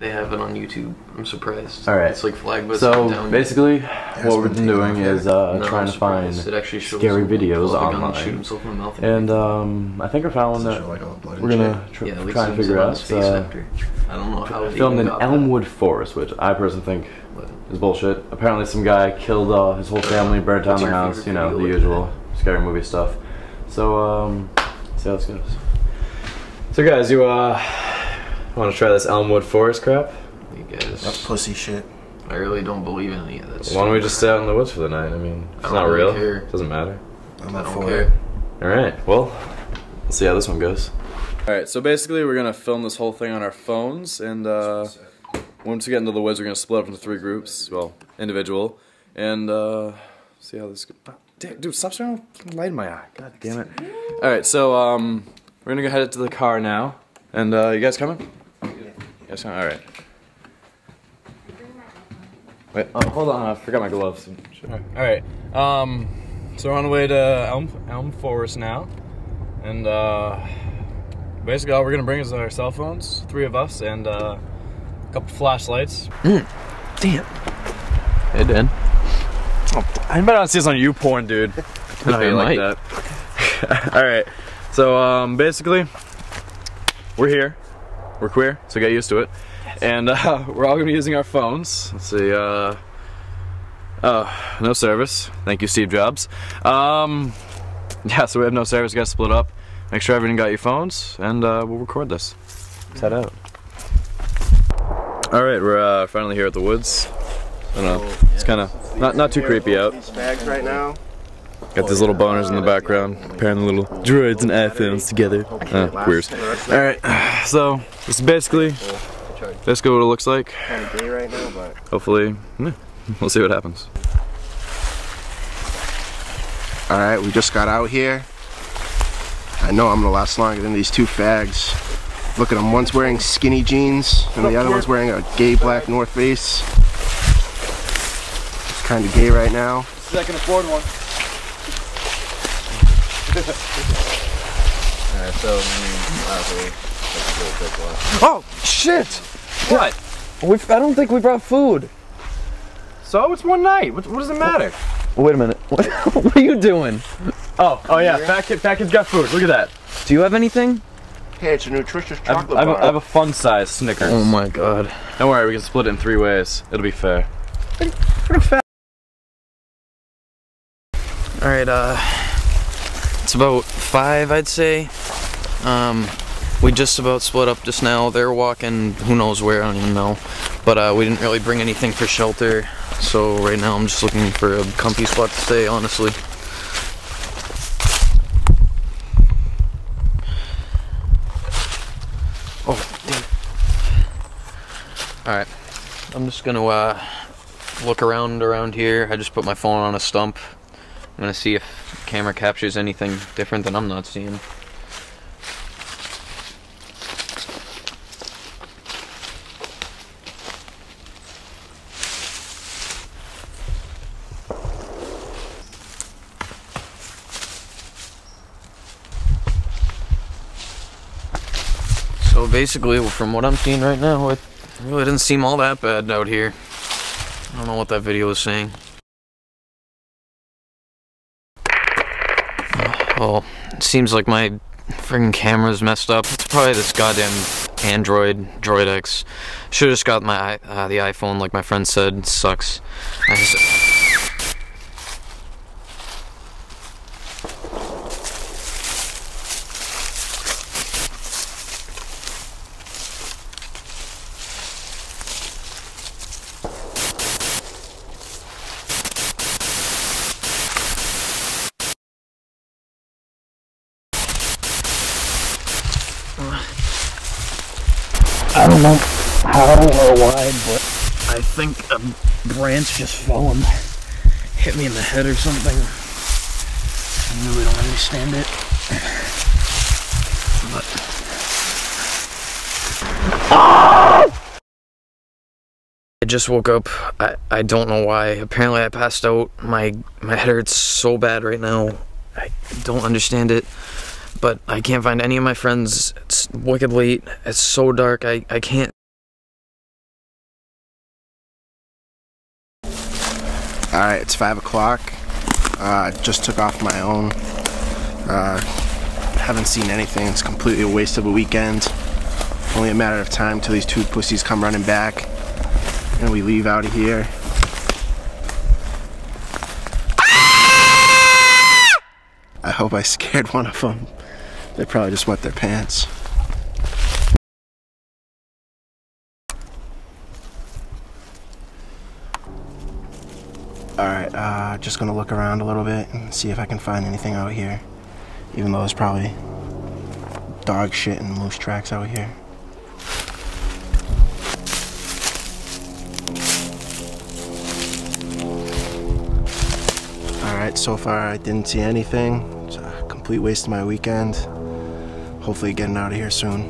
They have it on YouTube. I'm surprised. All right. It's like flag bus So down. basically, it's what we've been been doing is uh, No, trying to find. It actually shows scary videos pull out and shoot himself in the mouth. and um, I think I found one that like, all the blood and we're gonna tr- yeah, try and figure out. his face Uh, after. I don't know how. it filmed in got that, Elmwood Forest, which I personally think but- is bullshit. Apparently, some guy killed uh, his whole family, burnt down What's their house. You know, the video like usual scary movie stuff. So, um, see how this goes. So, guys, you uh, want to try this Elmwood Forest crap? You That guys, pussy shit. I really don't believe in any of that. Why don't we just stay out in the woods for the night? I mean, it's I don't not really real. care. Doesn't matter. I'm I up don't for care. it. All right. Well, let's see how this one goes. All right. So basically, we're gonna film this whole thing on our phones, and uh, once we get into the woods, we're gonna split up into three groups. Well, individual, and uh, see how this. Goes. Ah, damn, dude, stop trying light in my eye. God damn it. All right. So um, we're gonna go head to the car now, and uh, you guys coming? You guys? All right. Wait, oh, hold on. I forgot my gloves. All right. Um, so we're on the way to Elm Elm Forest now, and uh, basically all we're gonna bring is our cell phones, three of us, and uh, a couple flashlights. Damn. Hey, Dan. Oh, I better not see this on YouPorn, dude. No, you like might. that. all right. So um, basically, we're here. We're queer, so get used to it. And uh, we're all gonna be using our phones. Let's see. Uh, oh, no service. Thank you, Steve Jobs. Um, yeah, so we have no service. Got to split up. Make sure everyone got your phones, and uh, we'll record this. Let's head out. All right, we're uh, finally here at the woods. I don't know. It's kind of not not too creepy out. These bags right now. Got these little boners in the background, comparing the little droids and iPhones together. Uh, queers. All right, so this is basically basically what it looks like. Kind of gay right now, but Hopefully, yeah, we'll see what happens. all right, we just got out here. I know I'm gonna last longer than these two fags. Look at them. One's wearing skinny jeans, and the other one's wearing a gay black North Face. It's kind of gay right now. I can afford one. Alright, so Oh shit! What? We, I don't think we brought food. So it's one night. What, what does it matter? Wait a minute. What, what are you doing? Oh, oh yeah. Fat kid, fat kid's got food. Look at that. Do you have anything? Hey, it's a nutritious I have, chocolate I have a, bar. I have a fun size Snickers. Oh my god. Don't worry, we can split it in three ways. It'll be fair. Alright, uh it's about five I'd say. Um we just about split up just now. They're walking who knows where, I don't even know. But uh we didn't really bring anything for shelter. So right now I'm just looking for a comfy spot to stay, honestly. Oh, damn. Alright. I'm just gonna uh look around around here. I just put my phone on a stump. I'm gonna see if camera captures anything different than I'm not seeing. So basically, from what I'm seeing right now, it really didn't seem all that bad out here. I don't know what that video was saying. Well, it seems like my friggin' camera's messed up. It's probably this goddamn Android Droid X. Should have just got my uh, the iPhone, like my friend said. It sucks. Don't know how or why, but I think a branch just fell and hit me in the head or something. I really don't understand it. But I just woke up. I, I don't know why. Apparently I passed out. My my head hurts so bad right now. I don't understand it but I can't find any of my friends. It's wicked late. It's so dark. I, I can't. Alright, it's 5 o'clock. Uh, just took off my own. Uh, haven't seen anything. It's completely a waste of a weekend. Only a matter of time till these two pussies come running back and we leave out of here. I hope I scared one of them. They probably just wet their pants. Alright, uh, just gonna look around a little bit and see if I can find anything out here. Even though there's probably dog shit and moose tracks out here. Alright, so far I didn't see anything. It's a complete waste of my weekend. Hopefully getting out of here soon.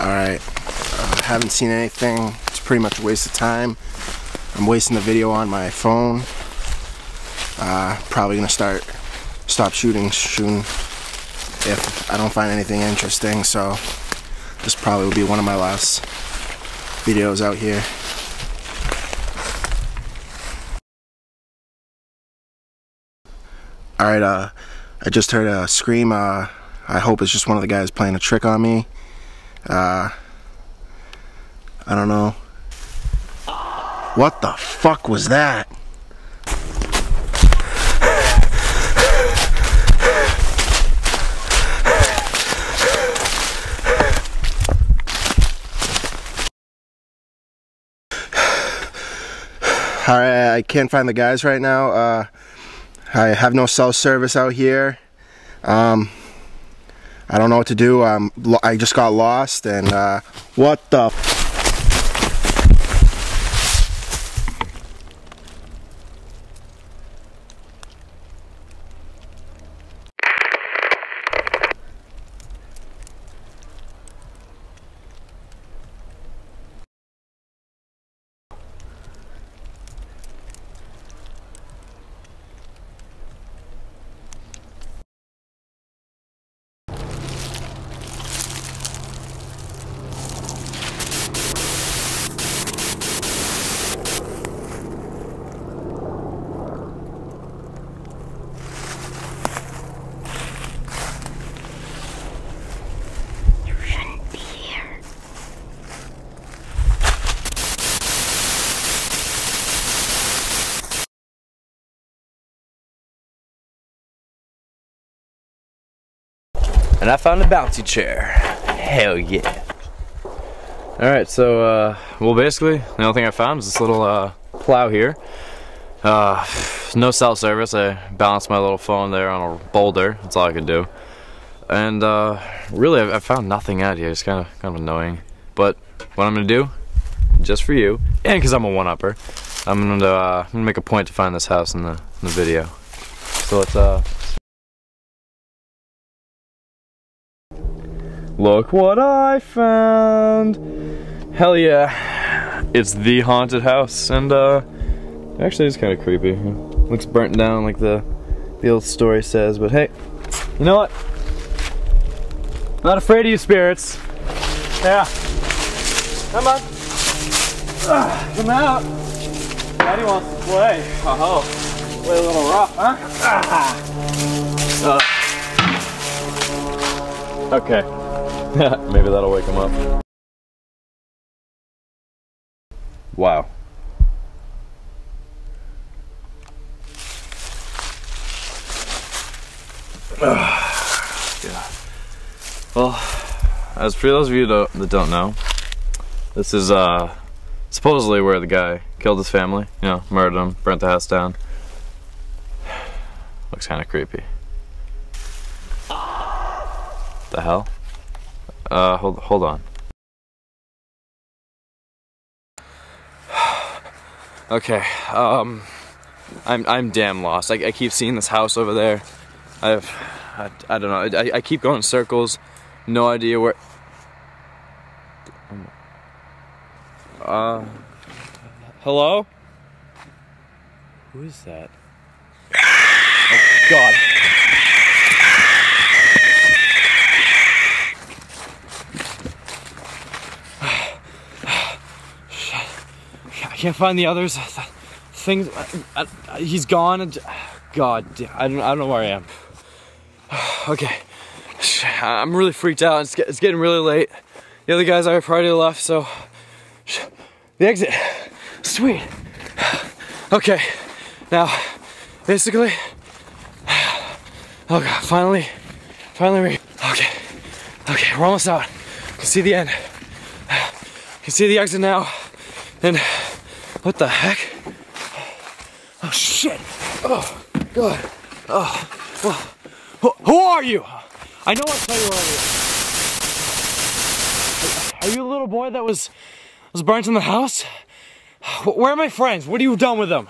Alright, uh, haven't seen anything. It's pretty much a waste of time. I'm wasting the video on my phone. Uh, probably gonna start stop shooting soon if I don't find anything interesting. So this probably will be one of my last videos out here. Alright, uh, I just heard a scream. Uh, I hope it's just one of the guys playing a trick on me. Uh, I don't know. What the fuck was that? Alright, I can't find the guys right now. Uh, I have no cell service out here. Um, I don't know what to do. Um, I just got lost and uh, what the And I found a bouncy chair. Hell yeah. Alright, so, uh, well, basically, the only thing I found is this little, uh, plow here. Uh, no cell service. I balanced my little phone there on a boulder. That's all I could do. And, uh, really, I, I found nothing out here. It's kind of, kind of annoying. But, what I'm gonna do, just for you, and because I'm a one-upper, I'm gonna, uh, I'm gonna make a point to find this house in the, in the video. So let's, uh, Look what I found! Hell yeah. It's the haunted house, and uh, actually it's kind of creepy. Looks burnt down like the, the old story says, but hey, you know what? Not afraid of you spirits. Yeah. Come on. Ah, come out. Daddy wants to play. Oh, play a little rough, huh? Ah. Uh. Okay. Maybe that'll wake him up. Wow. yeah. Well, as for those of you that that don't know, this is uh supposedly where the guy killed his family. You know, murdered him, burnt the house down. Looks kind of creepy. The hell? Uh, hold hold on. okay, um, I'm I'm damn lost. I, I keep seeing this house over there. I've I, I don't know. I, I keep going in circles. No idea where. Uh, hello. Who is that? Oh God. Can't find the others. Th- Things, I, I, he's gone. God, I don't, I don't know where I am. Okay, I'm really freaked out. It's, get, it's getting really late. The other guys are already left, so the exit. Sweet. Okay, now, basically, oh god, finally, finally, okay, okay, we're almost out. Can see the end. Can see the exit now. And what the heck? Oh shit! Oh god! Oh. Who, who are you? I know I saw you earlier. Are you the little boy that was was burnt in the house? Where are my friends? What have you done with them?